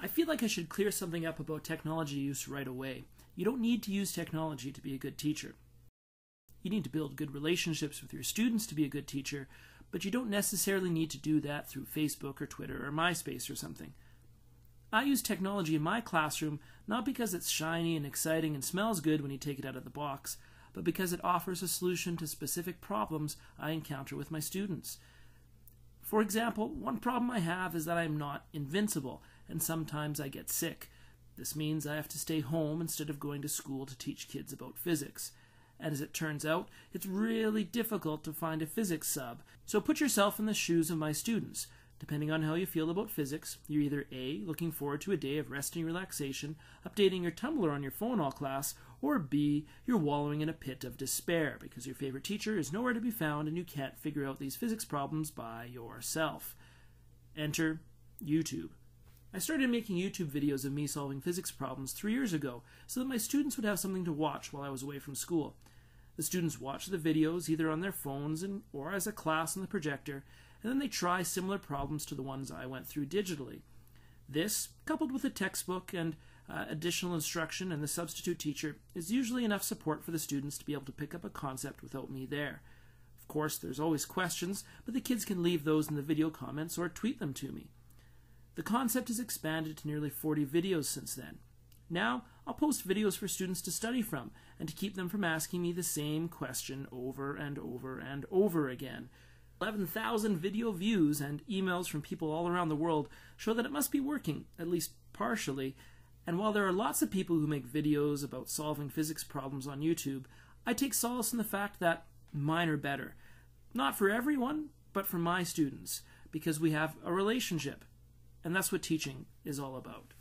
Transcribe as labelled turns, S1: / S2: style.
S1: I feel like I should clear something up about technology use right away. You don't need to use technology to be a good teacher. You need to build good relationships with your students to be a good teacher, but you don't necessarily need to do that through Facebook or Twitter or MySpace or something. I use technology in my classroom not because it's shiny and exciting and smells good when you take it out of the box, but because it offers a solution to specific problems I encounter with my students. For example, one problem I have is that I'm not invincible, and sometimes I get sick. This means I have to stay home instead of going to school to teach kids about physics. And as it turns out, it's really difficult to find a physics sub. So put yourself in the shoes of my students. Depending on how you feel about physics, you're either A, looking forward to a day of rest and relaxation, updating your Tumblr on your phone all class, or B, you're wallowing in a pit of despair because your favorite teacher is nowhere to be found and you can't figure out these physics problems by yourself. Enter YouTube. I started making YouTube videos of me solving physics problems three years ago so that my students would have something to watch while I was away from school. The students watch the videos either on their phones and, or as a class on the projector, and then they try similar problems to the ones I went through digitally. This, coupled with a textbook and uh, additional instruction and the substitute teacher, is usually enough support for the students to be able to pick up a concept without me there. Of course, there's always questions, but the kids can leave those in the video comments or tweet them to me. The concept has expanded to nearly 40 videos since then. Now, I'll post videos for students to study from and to keep them from asking me the same question over and over and over again. 11,000 video views and emails from people all around the world show that it must be working, at least partially. And while there are lots of people who make videos about solving physics problems on YouTube, I take solace in the fact that mine are better. Not for everyone, but for my students, because we have a relationship. And that's what teaching is all about.